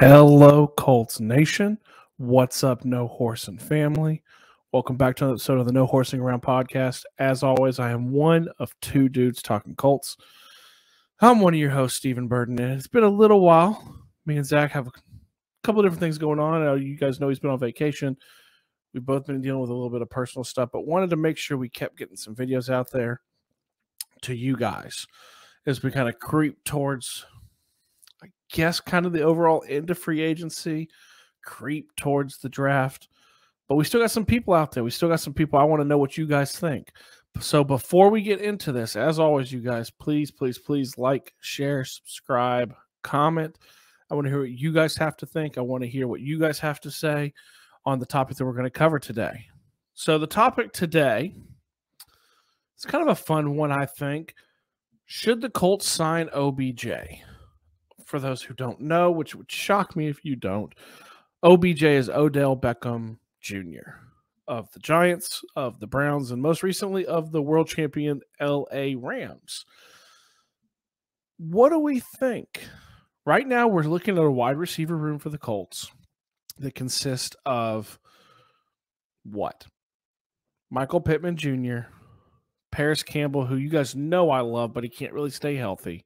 Hello, Colts Nation. What's up, No Horse and Family? Welcome back to another episode of the No Horsing Around podcast. As always, I am one of two dudes talking Colts. I'm one of your hosts, Stephen Burton, and it's been a little while. Me and Zach have a couple different things going on. You guys know he's been on vacation. We've both been dealing with a little bit of personal stuff, but wanted to make sure we kept getting some videos out there to you guys as we kind of creep towards guess kind of the overall end of free agency, creep towards the draft. But we still got some people out there. We still got some people. I want to know what you guys think. So before we get into this, as always, you guys, please, please, please like, share, subscribe, comment. I want to hear what you guys have to think. I want to hear what you guys have to say on the topic that we're going to cover today. So the topic today, it's kind of a fun one, I think. Should the Colts sign OBJ? For those who don't know, which would shock me if you don't, OBJ is Odell Beckham Jr. of the Giants, of the Browns, and most recently of the world champion LA Rams. What do we think? Right now, we're looking at a wide receiver room for the Colts that consists of what? Michael Pittman Jr., Parris Campbell, who you guys know I love, but he can't really stay healthy.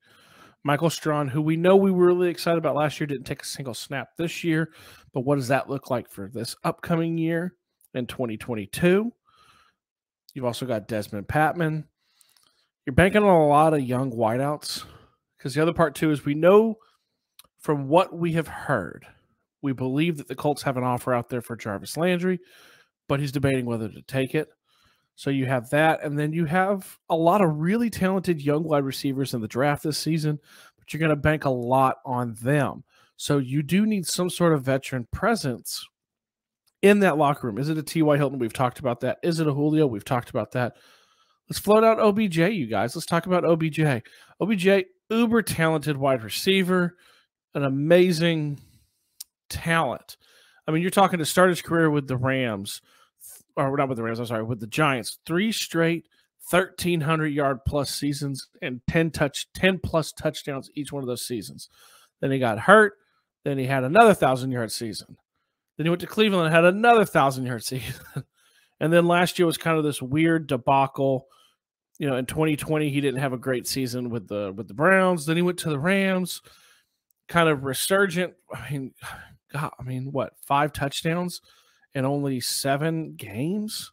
Michael Strachan, who we know we were really excited about last year, didn't take a single snap this year. But what does that look like for this upcoming year in 2022? You've also got Dezmon Patmon. You're banking on a lot of young wideouts because the other part, too, is we know from what we have heard, we believe that the Colts have an offer out there for Jarvis Landry, but he's debating whether to take it. So you have that, and then you have a lot of really talented young wide receivers in the draft this season, but you're going to bank a lot on them. So you do need some sort of veteran presence in that locker room. Is it a T.Y. Hilton? We've talked about that. Is it a Julio? We've talked about that. Let's float out OBJ, you guys. Let's talk about OBJ. OBJ, uber talented wide receiver, an amazing talent. I mean, you're talking to start his career with the Rams or not with the Rams, I'm sorry, with the Giants, three straight 1300 yard plus seasons and 10 touch 10 plus touchdowns each one of those seasons. Then he got hurt, then he had another 1000 yard season. Then he went to Cleveland and had another 1000 yard season. and then last year was kind of this weird debacle. You know, in 2020 he didn't have a great season with the with the Browns. Then he went to the Rams, kind of resurgent. I mean, God, I mean, what, five touchdowns? In only seven games.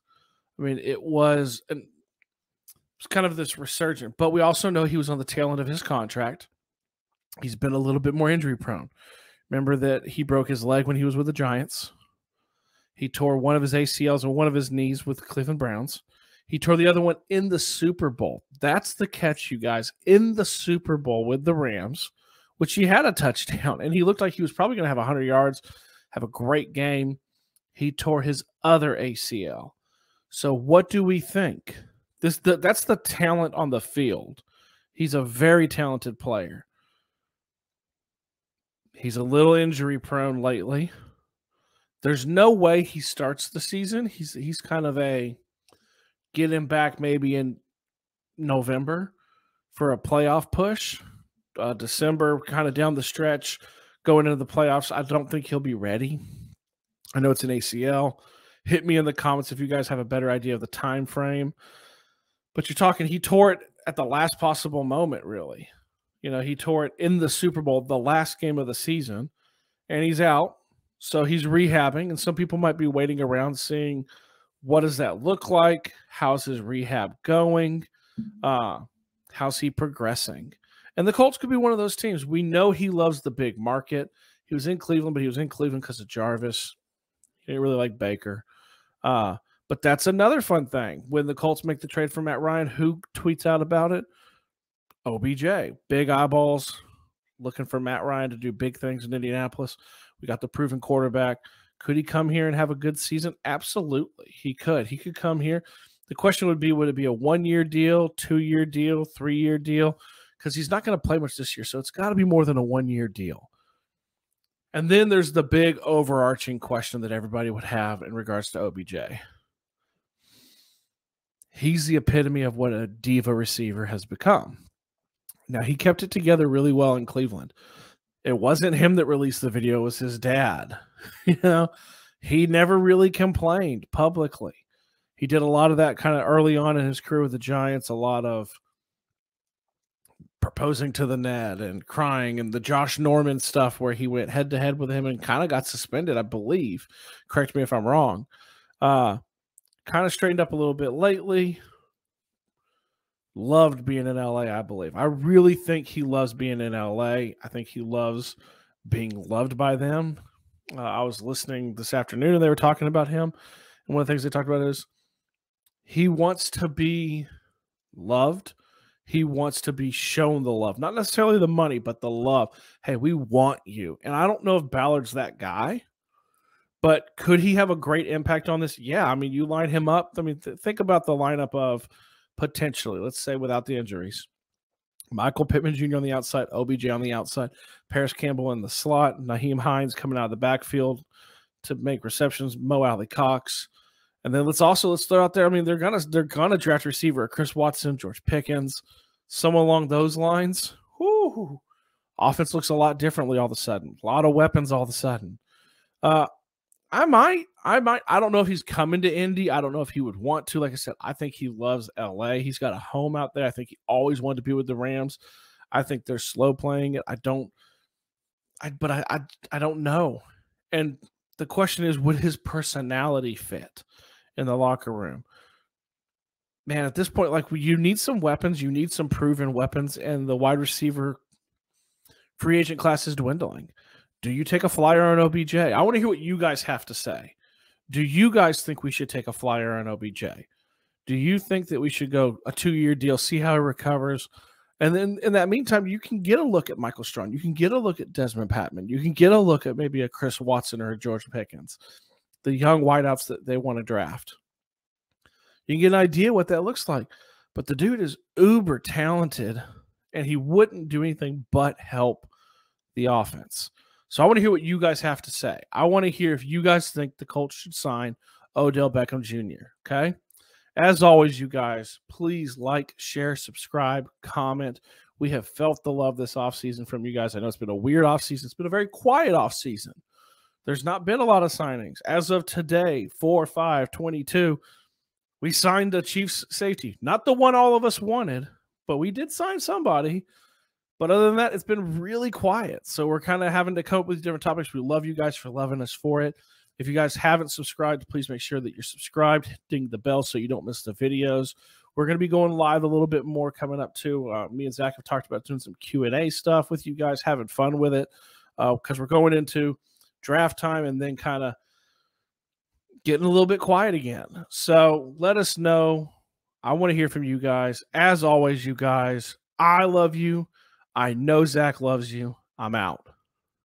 I mean, it was an, was kind of this resurgent, but we also know he was on the tail end of his contract. He's been a little bit more injury prone. Remember that he broke his leg when he was with the Giants. He tore one of his ACLs and one of his knees with the Cleveland Browns. He tore the other one in the Super Bowl. That's the catch, you guys. In the Super Bowl with the Rams, which he had a touchdown, and he looked like he was probably going to have 100 yards, have a great game he tore his other ACL. So what do we think? This the, that's the talent on the field. He's a very talented player. He's a little injury prone lately. There's no way he starts the season. He's he's kind of a get him back maybe in November for a playoff push. Uh, December, kind of down the stretch, going into the playoffs. I don't think he'll be ready. I know it's an ACL. Hit me in the comments if you guys have a better idea of the time frame. But you're talking he tore it at the last possible moment, really. You know, he tore it in the Super Bowl, the last game of the season, and he's out. So he's rehabbing, and some people might be waiting around seeing what does that look like? How's his rehab going? Uh, how's he progressing? And the Colts could be one of those teams. We know he loves the big market. He was in Cleveland, but he was in Cleveland because of Jarvis. He didn't really like Baker. Uh, but that's another fun thing. When the Colts make the trade for Matt Ryan, who tweets out about it? OBJ. Big eyeballs looking for Matt Ryan to do big things in Indianapolis. We got the proven quarterback. Could he come here and have a good season? Absolutely. He could. He could come here. The question would be would it be a one year deal, two year deal, three year deal? Because he's not going to play much this year. So it's got to be more than a one year deal. And then there's the big overarching question that everybody would have in regards to OBJ. He's the epitome of what a diva receiver has become. Now, he kept it together really well in Cleveland. It wasn't him that released the video, it was his dad. you know, he never really complained publicly. He did a lot of that kind of early on in his career with the Giants, a lot of proposing to the net and crying and the Josh Norman stuff where he went head to head with him and kind of got suspended, I believe. Correct me if I'm wrong. Uh kind of straightened up a little bit lately. Loved being in LA, I believe. I really think he loves being in LA. I think he loves being loved by them. Uh, I was listening this afternoon and they were talking about him. And one of the things they talked about is he wants to be loved he wants to be shown the love, not necessarily the money, but the love. Hey, we want you. And I don't know if Ballard's that guy, but could he have a great impact on this? Yeah. I mean, you line him up. I mean, th- think about the lineup of potentially, let's say without the injuries. Michael Pittman Jr. on the outside, OBJ on the outside, Parris Campbell in the slot, Nyheim Hines coming out of the backfield to make receptions, Mo Alie-Cox. And then let's also let's throw out there. I mean, they're gonna they're gonna draft receiver Chris Watson, George Pickens, someone along those lines. Whoo, offense looks a lot differently all of a sudden. A lot of weapons all of a sudden. Uh, I might, I might, I don't know if he's coming to Indy. I don't know if he would want to. Like I said, I think he loves LA. He's got a home out there. I think he always wanted to be with the Rams. I think they're slow playing it. I don't, I, but I, I, I don't know. And the question is, would his personality fit? In the locker room. Man, at this point, like you need some weapons, you need some proven weapons, and the wide receiver free agent class is dwindling. Do you take a flyer on OBJ? I want to hear what you guys have to say. Do you guys think we should take a flyer on OBJ? Do you think that we should go a two year deal, see how he recovers? And then in that meantime, you can get a look at Michael Strachan. You can get a look at Dezmon Patmon. You can get a look at maybe a Chris Watson or a George Pickens the young wideouts that they want to draft. You can get an idea what that looks like. But the dude is uber talented and he wouldn't do anything but help the offense. So I want to hear what you guys have to say. I want to hear if you guys think the Colts should sign Odell Beckham Jr. Okay. As always, you guys, please like, share, subscribe, comment. We have felt the love this offseason from you guys. I know it's been a weird offseason. It's been a very quiet offseason. There's not been a lot of signings. As of today, 4 5 22, we signed the Chiefs safety. Not the one all of us wanted, but we did sign somebody. But other than that, it's been really quiet. So we're kind of having to cope with different topics. We love you guys for loving us for it. If you guys haven't subscribed, please make sure that you're subscribed, ding the bell so you don't miss the videos. We're going to be going live a little bit more coming up too. Uh, me and Zach have talked about doing some Q and A stuff with you guys, having fun with it because uh, we're going into draft time and then kind of getting a little bit quiet again. So let us know. I want to hear from you guys. As always, you guys, I love you. I know Zach loves you. I'm out.